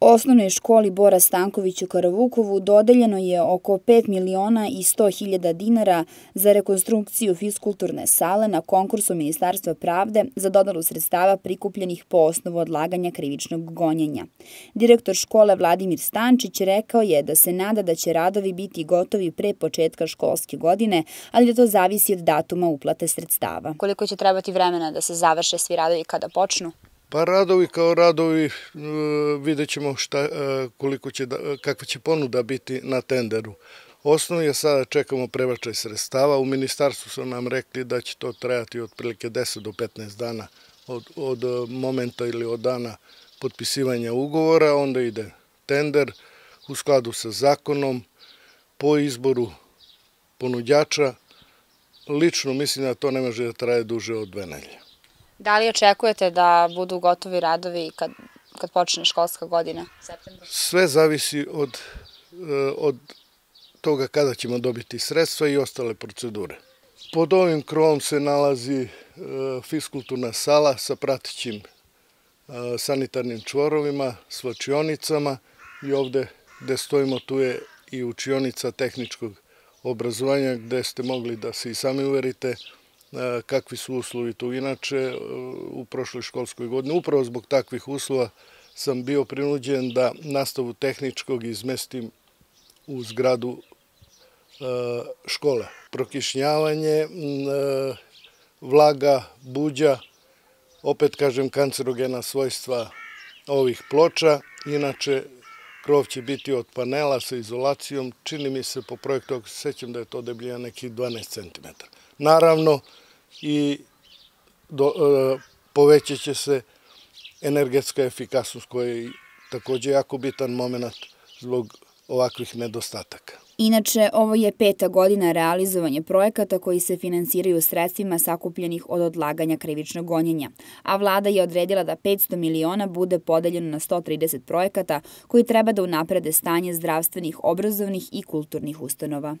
Osnovnoj školi Bora Stanković u Karavukovu dodeljeno je oko 5 miliona i 100 hiljada dinara za rekonstrukciju fiskulturne sale na konkursu Ministarstva pravde za dodalu sredstava prikupljenih po osnovu odlaganja krivičnog gonjenja. Direktor škole Vladimir Stančić rekao je da se nada da će radovi biti gotovi pre početka školske godine, ali da to zavisi od datuma uplate sredstava. Koliko će trebati vremena da se završe svi radovi kada počnu? Pa radovi kao radovi e, vidjet ćemo šta, e, koliko će da, kakva će ponuda biti na tenderu. Osnov je sada čekamo prevačaj sredstava. U ministarstvu su nam rekli da će to trajati otprilike 10 do 15 dana od, od momenta ili od dana potpisivanja ugovora. Onda ide tender u skladu sa zakonom po izboru ponuđača. Lično mislim da to ne može da traje duže od dve nelje. Da li očekujete da budu gotovi radovi kad, kad počne školska godina? Septembru? Sve zavisi od, eh, od toga kada ćemo dobiti sredstva i ostale procedure. Pod ovim krovom se nalazi eh, fiskulturna sala sa pratićim eh, sanitarnim čvorovima, slačionicama i ovde gde stojimo tu je i učionica tehničkog obrazovanja gde ste mogli da se i sami uverite kakvi su uslovi tu. Inače, e, u prošloj školskoj godini, upravo zbog takvih uslova, sam bio prinuđen da nastavu tehničkog izmestim u zgradu e, škole. Prokišnjavanje, vlaga, buđa, opet kažem kancerogena svojstva ovih ploča, inače krov će biti od panela sa izolacijom, čini mi se po projektu, ako se sećam da je to debljina nekih 12 cm. Naravno, i do, e, povećat će se energetska efikasnost koja je takođe jako bitan moment zbog ovakvih nedostataka. Inače, ovo je peta godina realizovanja projekata koji se finansiraju sredstvima sakupljenih od odlaganja krivičnog gonjenja, a vlada je odredila da 500 miliona bude podeljeno na 130 projekata koji treba da unaprede stanje zdravstvenih, obrazovnih i kulturnih ustanova.